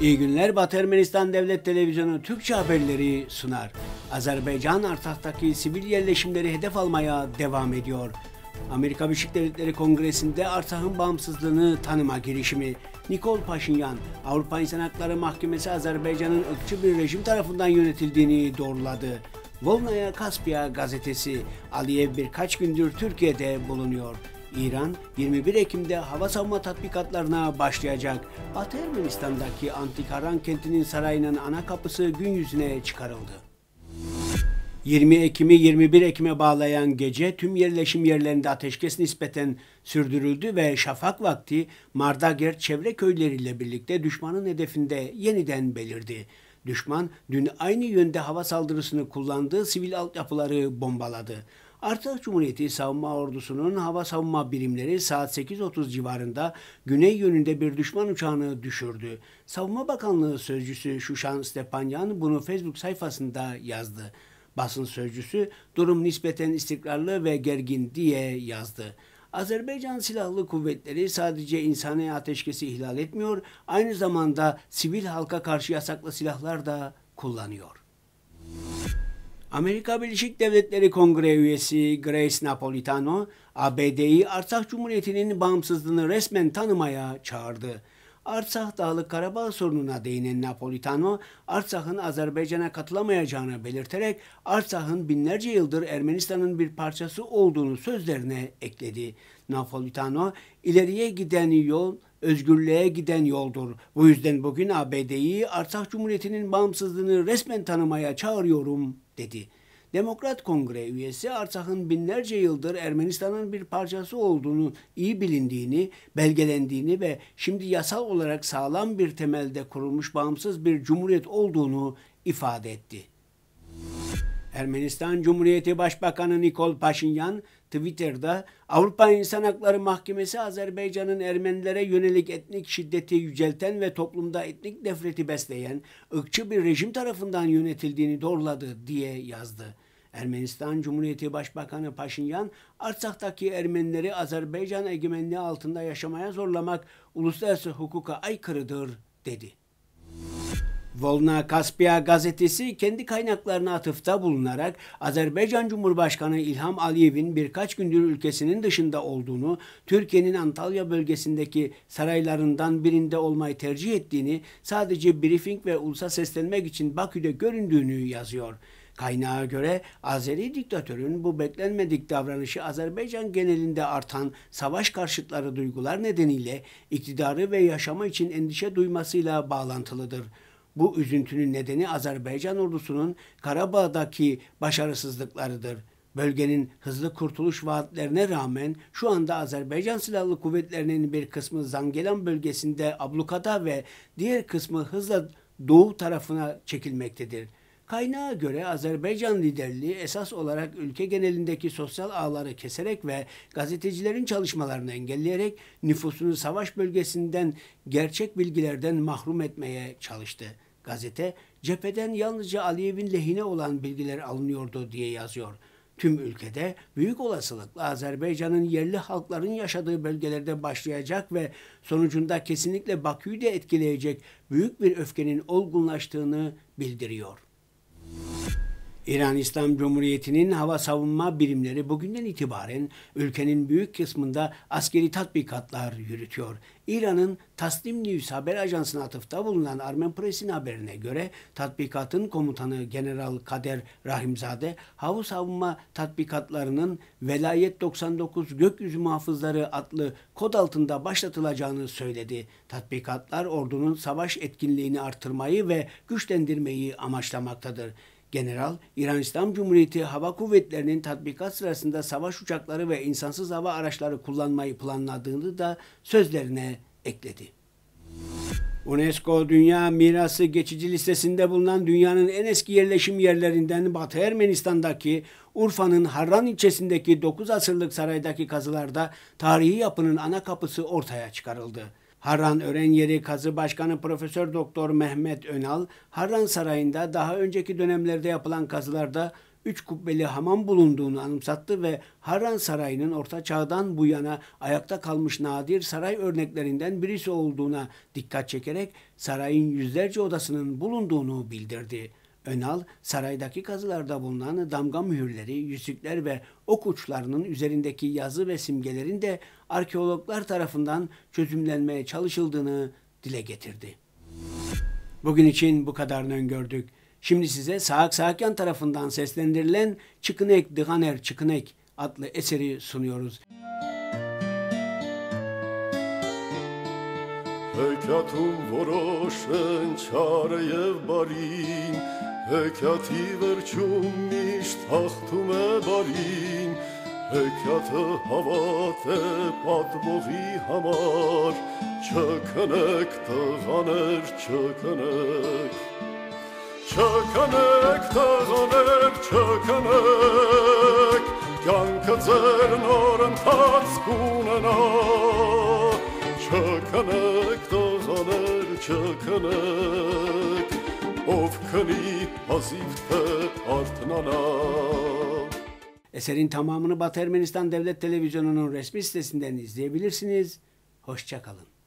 İyi günler Batı Ermenistan Devlet Televizyonu Türkçe haberleri sunar. Azerbaycan Artak'taki sivil yerleşimleri hedef almaya devam ediyor. Amerika Birleşik Devletleri Kongresi'nde Artak'ın bağımsızlığını tanıma girişimi. Nikol Paşinyan, Avrupa İnsan Hakları Mahkemesi Azerbaycan'ın ırkçı bir rejim tarafından yönetildiğini doğruladı. Volnaya Kaspia gazetesi, Aliyev birkaç gündür Türkiye'de bulunuyor. İran 21 Ekim'de hava savunma tatbikatlarına başlayacak. Batı Ermenistan'daki Antikaran kentinin sarayının ana kapısı gün yüzüne çıkarıldı. 20 Ekim'i 21 Ekim'e bağlayan gece tüm yerleşim yerlerinde ateşkes nispeten sürdürüldü ve şafak vakti Mardager çevre köyleriyle birlikte düşmanın hedefinde yeniden belirdi. Düşman dün aynı yönde hava saldırısını kullandığı sivil altyapıları bombaladı. Artık Cumhuriyeti Savunma Ordusu'nun hava savunma birimleri saat 8.30 civarında güney yönünde bir düşman uçağını düşürdü. Savunma Bakanlığı sözcüsü Şuşan Stepanyan bunu Facebook sayfasında yazdı. Basın sözcüsü durum nispeten istikrarlı ve gergin diye yazdı. Azerbaycan Silahlı Kuvvetleri sadece insani ateşkesi ihlal etmiyor, aynı zamanda sivil halka karşı yasaklı silahlar da kullanıyor. Amerika Birleşik Devletleri Kongre üyesi Grace Napolitano, ABD'yi Artsakh Cumhuriyeti'nin bağımsızlığını resmen tanımaya çağırdı. Artsakh Dağlık Karabağ sorununa değinen Napolitano, Artsakh'ın Azerbaycan'a katılamayacağını belirterek Artsakh'ın binlerce yıldır Ermenistan'ın bir parçası olduğunu sözlerine ekledi. Napolitano, ileriye giden yol özgürlüğe giden yoldur. Bu yüzden bugün ABD'yi Artsakh Cumhuriyeti'nin bağımsızlığını resmen tanımaya çağırıyorum dedi. Demokrat Kongre üyesi Artsak'ın binlerce yıldır Ermenistan'ın bir parçası olduğunu iyi bilindiğini, belgelendiğini ve şimdi yasal olarak sağlam bir temelde kurulmuş bağımsız bir cumhuriyet olduğunu ifade etti. Ermenistan Cumhuriyeti Başbakanı Nikol Paşinyan Twitter'da Avrupa İnsan Hakları Mahkemesi Azerbaycan'ın Ermenilere yönelik etnik şiddeti yücelten ve toplumda etnik nefreti besleyen ırkçı bir rejim tarafından yönetildiğini doğruladı diye yazdı. Ermenistan Cumhuriyeti Başbakanı Paşinyan, Artsak'taki Ermenileri Azerbaycan egemenliği altında yaşamaya zorlamak uluslararası hukuka aykırıdır dedi. Volna Kaspia gazetesi kendi kaynaklarına atıfta bulunarak Azerbaycan Cumhurbaşkanı İlham Aliyev'in birkaç gündür ülkesinin dışında olduğunu, Türkiye'nin Antalya bölgesindeki saraylarından birinde olmayı tercih ettiğini, sadece briefing ve ulusa seslenmek için Bakü'de göründüğünü yazıyor. Kaynağa göre Azeri diktatörün bu beklenmedik davranışı Azerbaycan genelinde artan savaş karşıtları duygular nedeniyle iktidarı ve yaşamı için endişe duymasıyla bağlantılıdır. Bu üzüntünün nedeni Azerbaycan ordusunun Karabağ'daki başarısızlıklarıdır. Bölgenin hızlı kurtuluş vaatlerine rağmen şu anda Azerbaycan Silahlı Kuvvetleri'nin bir kısmı Zangelan bölgesinde ablukada ve diğer kısmı hızla doğu tarafına çekilmektedir. Kaynağa göre Azerbaycan liderliği esas olarak ülke genelindeki sosyal ağları keserek ve gazetecilerin çalışmalarını engelleyerek nüfusunu savaş bölgesinden gerçek bilgilerden mahrum etmeye çalıştı. Gazete cepheden yalnızca Aliyev'in lehine olan bilgiler alınıyordu diye yazıyor. Tüm ülkede büyük olasılıkla Azerbaycan'ın yerli halkların yaşadığı bölgelerde başlayacak ve sonucunda kesinlikle Bakü'yü de etkileyecek büyük bir öfkenin olgunlaştığını bildiriyor. İran İslam Cumhuriyeti'nin hava savunma birimleri bugünden itibaren ülkenin büyük kısmında askeri tatbikatlar yürütüyor. İran'ın Tasnim News haber ajansına atıfta bulunan Armen Press'in haberine göre tatbikatın komutanı General Kader Rahimzade hava savunma tatbikatlarının Velayet 99 Gökyüzü Muhafızları adlı kod altında başlatılacağını söyledi. Tatbikatlar ordunun savaş etkinliğini artırmayı ve güçlendirmeyi amaçlamaktadır. General, İran İslam Cumhuriyeti Hava Kuvvetleri'nin tatbikat sırasında savaş uçakları ve insansız hava araçları kullanmayı planladığını da sözlerine ekledi. UNESCO Dünya Mirası geçici listesinde bulunan dünyanın en eski yerleşim yerlerinden Batı Ermenistan'daki Urfa'nın Harran ilçesindeki 9 asırlık saraydaki kazılarda tarihi yapının ana kapısı ortaya çıkarıldı. Harran Öğren Yeri Kazı Başkanı Profesör Doktor Mehmet Önal, Harran Sarayı'nda daha önceki dönemlerde yapılan kazılarda üç kubbeli hamam bulunduğunu anımsattı ve Harran Sarayı'nın Orta Çağ'dan bu yana ayakta kalmış nadir saray örneklerinden birisi olduğuna dikkat çekerek sarayın yüzlerce odasının bulunduğunu bildirdi. Önal, saraydaki kazılarda bulunan damga mühürleri, yüzükler ve ok uçlarının üzerindeki yazı ve simgelerin de arkeologlar tarafından çözümlenmeye çalışıldığını dile getirdi. Bugün için bu kadarını öngördük. Şimdi size Saak Saakyan tarafından seslendirilen Çıkınek Dıganer Çıkınek adlı eseri sunuyoruz. Հեքիաթում որոշեն չարը եւ բարին, հեքիաթի վերջում միշտ հաղթում է բարին, հեքիաթը հավատ է պատմողի համար, չքնեք տղաներ, չքնեք, չքնեք տղաներ, չքնեք, կյանքը ձեր նոր ընթացք ունենա, Չքնեք çakanak Of kali hazifte artnana Eserin tamamını Batı Ermenistan Devlet Televizyonu'nun resmi sitesinden izleyebilirsiniz. Hoşçakalın.